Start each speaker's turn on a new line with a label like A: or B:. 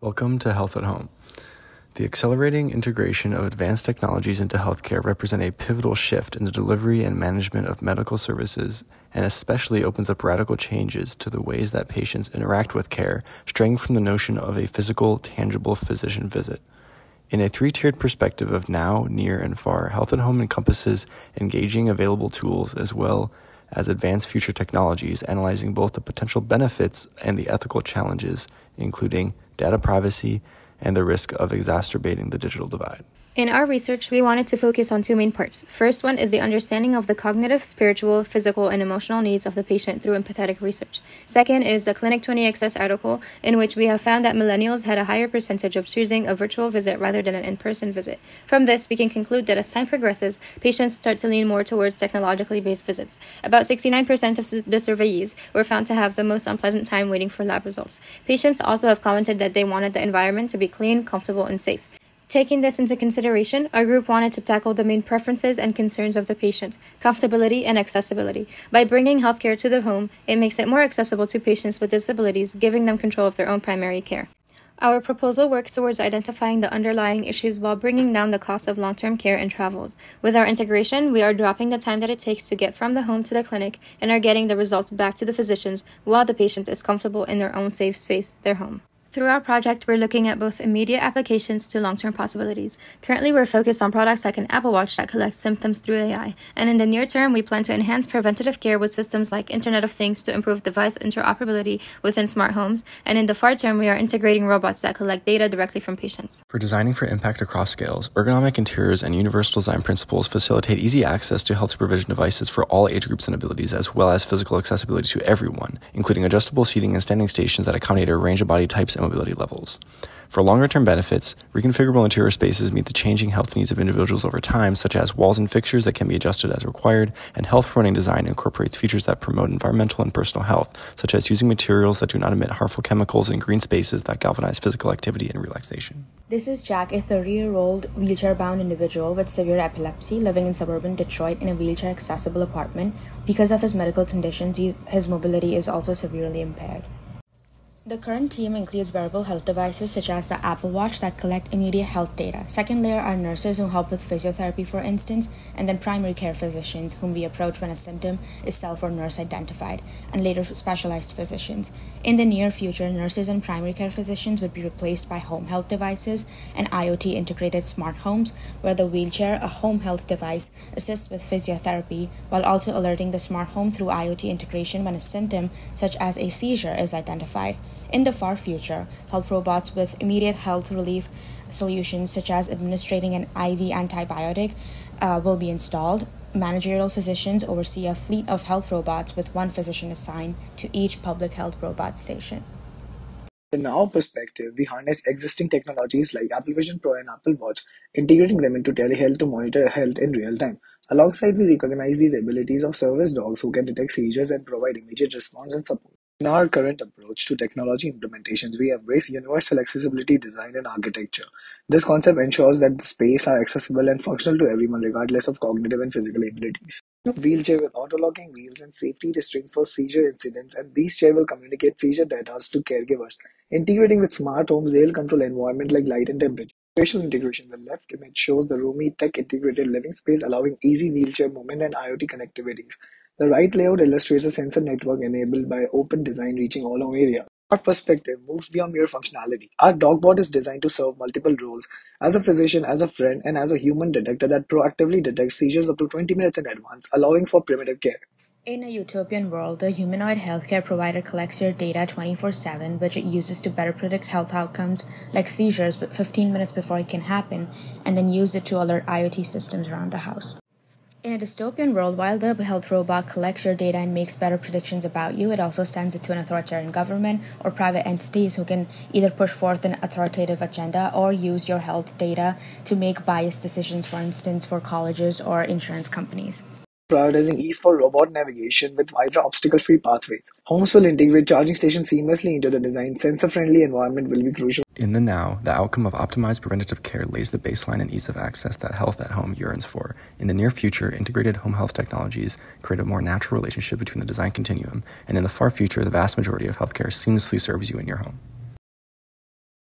A: Welcome to Health at Home. The accelerating integration of advanced technologies into healthcare represent a pivotal shift in the delivery and management of medical services and especially opens up radical changes to the ways that patients interact with care, straying from the notion of a physical, tangible physician visit. In a three-tiered perspective of now, near, and far, Health at Home encompasses engaging available tools as well as advanced future technologies, analyzing both the potential benefits and the ethical challenges, including data privacy, and the risk of exacerbating the digital divide.
B: In our research, we wanted to focus on two main parts. First one is the understanding of the cognitive, spiritual, physical, and emotional needs of the patient through empathetic research. Second is the Clinic 20XS article, in which we have found that millennials had a higher percentage of choosing a virtual visit rather than an in person visit. From this, we can conclude that as time progresses, patients start to lean more towards technologically based visits. About 69% of the surveyees were found to have the most unpleasant time waiting for lab results. Patients also have commented that they wanted the environment to be clean, comfortable, and safe. Taking this into consideration, our group wanted to tackle the main preferences and concerns of the patient, comfortability and accessibility. By bringing healthcare to the home, it makes it more accessible to patients with disabilities, giving them control of their own primary care. Our proposal works towards identifying the underlying issues while bringing down the cost of long term care and travels. With our integration, we are dropping the time that it takes to get from the home to the clinic and are getting the results back to the physicians while the patient is comfortable in their own safe space, their home. Through our project, we're looking at both immediate applications to long term possibilities. Currently, we're focused on products like an Apple Watch that collects symptoms through AI. And in the near term, we plan to enhance preventative care with systems like Internet of Things to improve device interoperability within smart homes. And in the far term, we are integrating robots that collect data directly from patients.
A: For designing for impact across scales, ergonomic interiors and universal design principles facilitate easy access to health supervision devices for all age groups and abilities, as well as physical accessibility to everyone, including adjustable seating and standing stations that accommodate a range of body types and mobility levels. For longer term benefits, reconfigurable interior spaces meet the changing health needs of individuals over time, such as walls and fixtures that can be adjusted as required, and health promoting design incorporates features that promote environmental and personal health, such as using materials that do not emit harmful chemicals and green spaces that galvanize physical activity and relaxation.
C: This is Jack, a 30 year old wheelchair bound individual with severe epilepsy living in suburban Detroit in a wheelchair accessible apartment. Because of his medical conditions, his mobility is also severely impaired. The current team includes wearable health devices such as the Apple Watch that collect immediate health data. Second layer are nurses who help with physiotherapy, for instance, and then primary care physicians whom we approach when a symptom is self or nurse identified, and later specialized physicians. In the near future, nurses and primary care physicians would be replaced by home health devices and IoT integrated smart homes, where the wheelchair, a home health device, assists with physiotherapy while also alerting the smart home through IoT integration when a symptom, such as a seizure, is identified. In the far future, health robots with immediate health relief solutions, such as administering an IV antibiotic, uh, will be installed. Managerial physicians oversee a fleet of health robots with one physician assigned to each public health robot station.
D: In our perspective, we harness existing technologies like Apple Vision Pro and Apple Watch, integrating them into telehealth to monitor health in real time. Alongside, we recognize the abilities of service dogs who can detect seizures and provide immediate response and support. In our current approach to technology implementations, we embrace universal accessibility design and architecture. This concept ensures that the space are accessible and functional to everyone regardless of cognitive and physical abilities. A wheelchair with auto-locking wheels and safety restraints for seizure incidents and these chairs will communicate seizure data to caregivers. Integrating with smart homes, they'll control environment like light and temperature. Spatial integration. The left image shows the roomy tech-integrated living space allowing easy wheelchair movement and IoT connectivities. The right layout illustrates a sensor network enabled by open design reaching all home area. Our perspective moves beyond mere functionality. Our dogbot is designed to serve multiple roles as a physician, as a friend, and as a human detector that proactively detects seizures up to 20 minutes in advance, allowing for primitive care.
C: In a utopian world, the humanoid healthcare provider collects your data 24 7, which it uses to better predict health outcomes like seizures 15 minutes before it can happen, and then use it to alert IoT systems around the house. In a dystopian world, while the health robot collects your data and makes better predictions about you, it also sends it to an authoritarian government or private entities who can either push forth an authoritative agenda or use your health data to make biased decisions, for instance, for colleges or insurance companies
D: prioritizing ease for robot navigation with wider obstacle-free pathways. Homes will integrate charging stations seamlessly into the design. Sensor-friendly environment will be crucial.
A: In the now, the outcome of optimized preventative care lays the baseline and ease of access that health at home yearns for. In the near future, integrated home health technologies create a more natural relationship between the design continuum, and in the far future, the vast majority of healthcare seamlessly serves you in your home.